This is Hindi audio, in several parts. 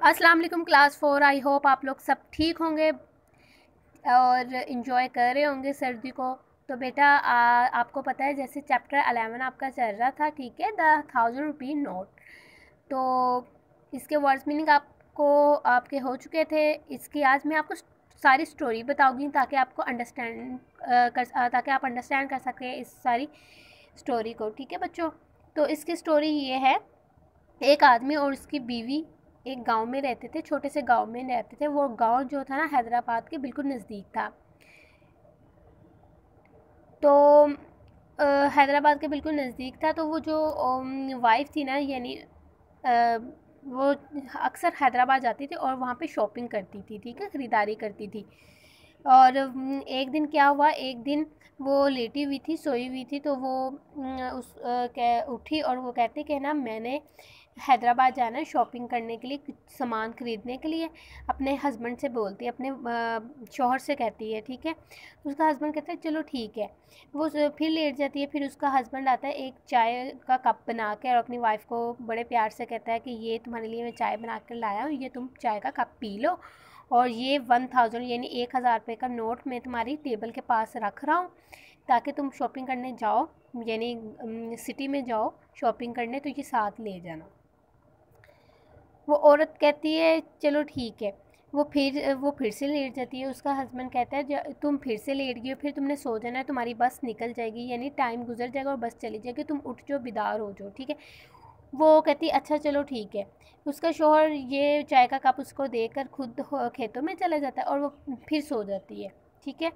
अस्सलाम वालेकुम क्लास फोर। आई होप आप लोग सब ठीक होंगे और इन्जॉय कर रहे होंगे सर्दी को। तो बेटा आ, आपको पता है जैसे चैप्टर अलेवन आपका चल रहा था ठीक है? द थाउज़ेंड रुपी नोट तो इसके वर्ड्स मीनिंग आपको आपके हो चुके थे। इसकी आज मैं आपको सारी स्टोरी बताऊँगी ताकि आपको अंडरस्टैंड कर ताकि आप अंडरस्टैंड कर सकें इस सारी स्टोरी को ठीक है बच्चों? तो इसकी स्टोरी ये है एक आदमी और उसकी बीवी एक गाँव में रहते थे, छोटे से गाँव में रहते थे। वो गाँव जो था ना, हैदराबाद के बिल्कुल नज़दीक था। तो हैदराबाद के बिल्कुल नज़दीक था तो वो जो वाइफ थी ना, यानी वो अक्सर हैदराबाद जाती थी और वहाँ पे शॉपिंग करती थी, ठीक है? ख़रीदारी करती थी। और एक दिन क्या हुआ, एक दिन वो लेटी हुई थी, सोई हुई थी तो वो उस कह उठी और वो कहती कि, ना, मैंने हैदराबाद जाना है शॉपिंग करने के लिए, कुछ सामान ख़रीदने के लिए। अपने हस्बैंड से बोलती है, अपने शोहर से कहती है, ठीक है? उसका हस्बैंड कहता है, चलो, ठीक है। वो फिर लेट जाती है, फिर उसका हस्बैंड आता है, एक चाय का कप बना के और अपनी वाइफ को बड़े प्यार से कहता है कि, ये तुम्हारे लिए मैं चाय बना कर लाया हूँ, ये तुम चाय का कप पी लो। और ये वन थाउज़ेंड यानी एक हज़ार रुपये का नोट मैं तुम्हारी टेबल के पास रख रहा हूँ, ताकि तुम शॉपिंग करने जाओ, यानी सिटी में जाओ शॉपिंग करने तो ये साथ ले जाना। वो औरत कहती है, चलो ठीक है। वो फिर वो फिर से लेट जाती है। उसका हस्बैंड कहता है तुम फिर से लेट गई हो, फिर तुमने सो जाना है, तुम्हारी बस निकल जाएगी, यानी टाइम गुजर जाएगा और बस चली जाएगी, तुम उठ जाओ, बिदार हो जाओ, ठीक है? वो कहती अच्छा चलो ठीक है। उसका शोहर ये चाय का कप उसको देकर खुद खेतों में चला जाता है और वो फिर सो जाती है ठीक है?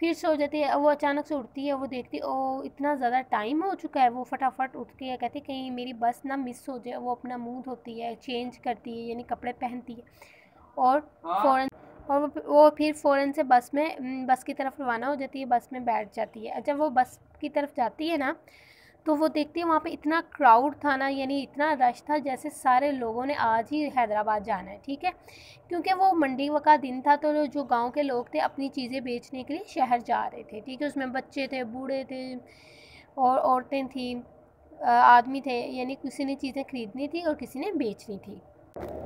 फिर सो जाती है वो अचानक से उठती है वो देखती है ओ इतना ज़्यादा टाइम हो चुका है। वो फटाफट उठती है कहती है कहीं मेरी बस ना मिस हो जाए वो अपना मुँह धोती है चेंज करती है यानी कपड़े पहनती है। और हाँ। फ़ौरन और वो फिर फ़ौरन से बस में बस की तरफ़ रवाना हो जाती है बस में बैठ जाती है। जब वो बस की तरफ़ जाती है ना तो वो देखती है वहाँ पे इतना क्राउड था ना, यानी इतना रश था जैसे सारे लोगों ने आज ही हैदराबाद जाना है, ठीक है? क्योंकि वो मंडी का दिन था तो जो गाँव के लोग थे अपनी चीज़ें बेचने के लिए शहर जा रहे थे, ठीक है? उसमें बच्चे थे, बूढ़े थे और औरतें थी आदमी थे, यानी किसी ने चीज़ें ख़रीदनी थी और किसी ने बेचनी थी।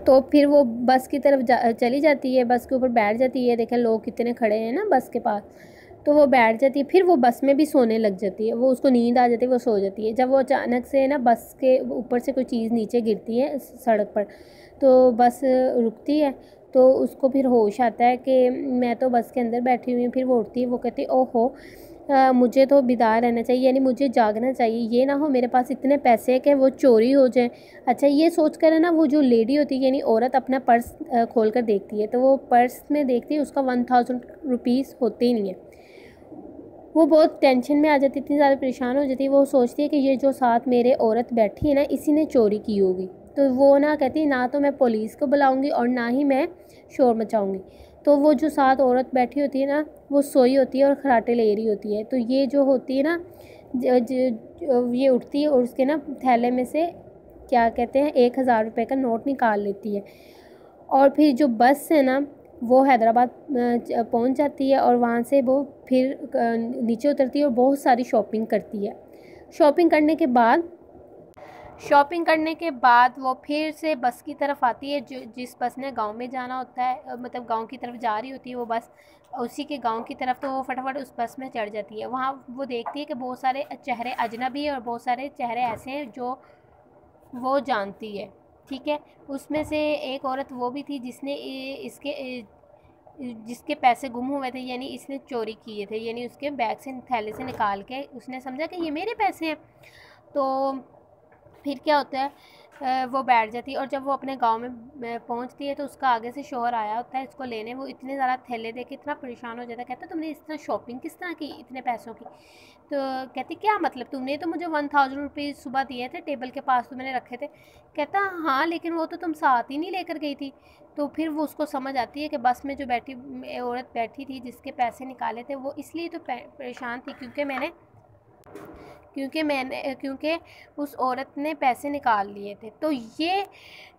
तो फिर वो बस की तरफ़ जा, चली जाती है, बस के ऊपर बैठ जाती है, देखें लोग कितने खड़े हैं ना बस के पास। तो वो बैठ जाती है फिर वो बस में भी सोने लग जाती है। वो उसको नींद आ जाती है वो सो जाती है। जब वो अचानक से ना बस के ऊपर से कोई चीज़ नीचे गिरती है सड़क पर तो बस रुकती है तो उसको फिर होश आता है कि मैं तो बस के अंदर बैठी हुई हूँ फिर वो उठती है वो कहती है ओहो आ, मुझे तो बिदार रहना चाहिए यानी मुझे जागना चाहिए ये ना हो मेरे पास इतने पैसे हैं कि वो चोरी हो जाए। अच्छा ये सोच कर ना वो जो लेडी होती है यानी औरत अपना पर्स खोल कर देखती है तो वो पर्स में देखती है उसका वन थाउज़ेंड रुपीज़ होते ही नहीं है। वो बहुत टेंशन में आ जाती, इतनी ज़्यादा परेशान हो जाती है वो सोचती है कि ये जो साथ मेरे औरत बैठी है ना, इसी ने चोरी की होगी। तो वो ना कहती, ना तो मैं पुलिस को बुलाऊँगी और ना ही मैं शोर मचाऊँगी। तो वो जो साथ औरत बैठी होती है ना, वो सोई होती है और खराटे ले रही होती है। तो ये जो होती है ना ये उठती है और उसके ना थैले में से, क्या कहते हैं, एक हज़ार रुपये का नोट निकाल लेती है। और फिर जो बस है ना वो हैदराबाद पहुँच जाती है और वहाँ से वो फिर नीचे उतरती है और बहुत सारी शॉपिंग करती है। शॉपिंग करने के बाद, शॉपिंग करने के बाद वो फिर से बस की तरफ़ आती है, जो, जिस बस ने गाँव में जाना होता है मतलब गाँव की तरफ़ जा रही होती है वो बस, उसी के गाँव की तरफ़ तो वो फटाफट उस बस में चढ़ जाती है। वहाँ वो देखती है कि बहुत सारे चेहरे अजनबी और बहुत सारे चेहरे ऐसे हैं जो वो जानती है, ठीक है? उसमें से एक औरत वो भी थी जिसने इसके जिसके पैसे गुम हुए थे, यानी इसने चोरी किए थे, यानी उसके बैग से थैले से निकाल के उसने समझा कि ये मेरे पैसे हैं। तो फिर क्या होता है वो बैठ जाती और जब वो अपने गाँव में पहुँचती है तो उसका आगे से शोहर आया होता है इसको लेने। वो इतने ज़्यादा थैले दे के, इतना परेशान हो जाता है। कहता, तुमने इस तरह शॉपिंग किस तरह की, इतने पैसों की? तो कहती, क्या मतलब? तुमने तो मुझे वन थाउज़ेंड रुपीज़ सुबह दिए थे टेबल के पास तो मैंने रखे थे। कहता हाँ लेकिन वो तो तुम साथ ही नहीं लेकर गई थी। तो फिर वो उसको समझ आती है कि बस में जो बैठी, औरत बैठी थी, जिसके पैसे निकाले थे, वो इसलिए तो परेशान थी क्योंकि मैंने क्योंकि मैंने, क्योंकि उस औरत ने पैसे निकाल लिए थे। तो ये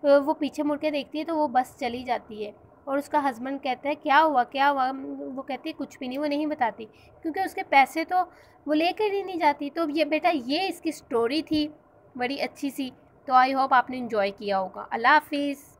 वो पीछे मुड़ के देखती है तो वो बस चली जाती है और उसका हस्बैंड कहता है, क्या हुआ क्या हुआ? वो कहती है, कुछ भी नहीं, वो नहीं बताती। क्योंकि उसके पैसे तो वो लेकर ही नहीं जाती। तो ये, बेटा, ये इसकी स्टोरी थी बड़ी अच्छी सी। तो आई होप आपने इन्जॉय किया होगा। अल्लाह हाफिज़।